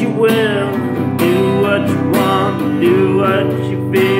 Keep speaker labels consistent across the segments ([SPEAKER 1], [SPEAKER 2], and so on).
[SPEAKER 1] you will. Do what you want, do what you feel.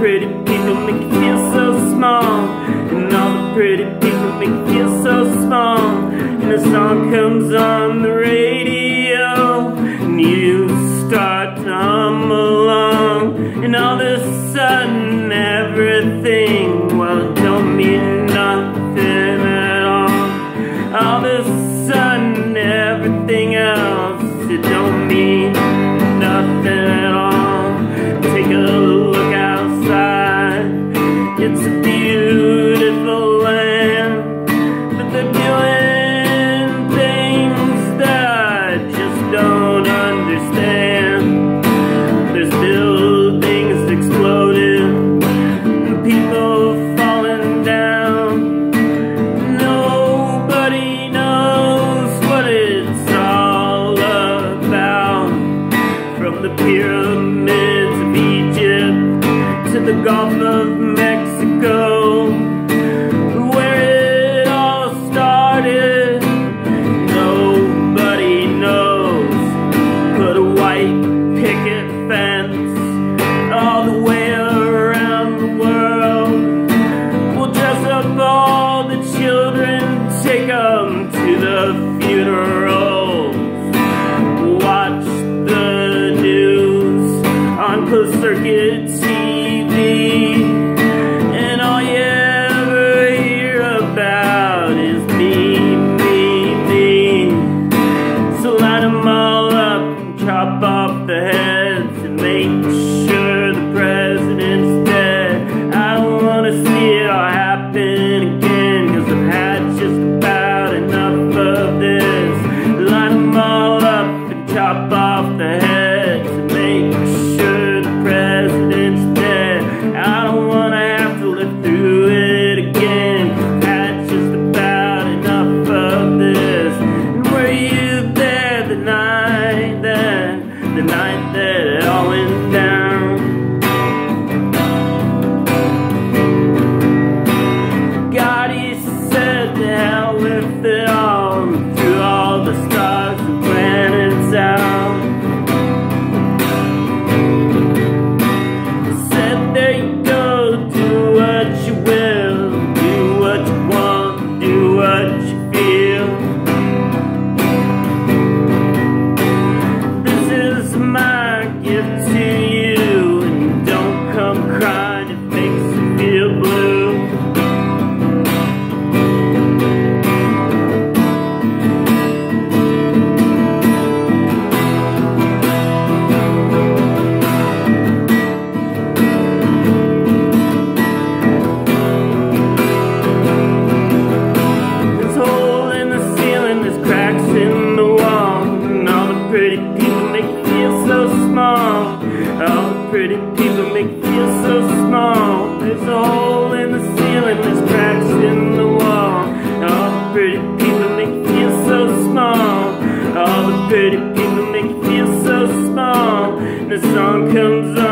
[SPEAKER 1] pretty people make you feel so small. And all the pretty people make you feel so small. And a song comes on the radio. And you start to the pier them all up and chop off the head. the night that pretty people make you feel so small. Oh, All the pretty people make you feel so small. There's a hole in the ceiling, there's cracks in the wall. Oh, All the pretty people make you feel so small. Oh, All the pretty people make you feel so small. The song comes on.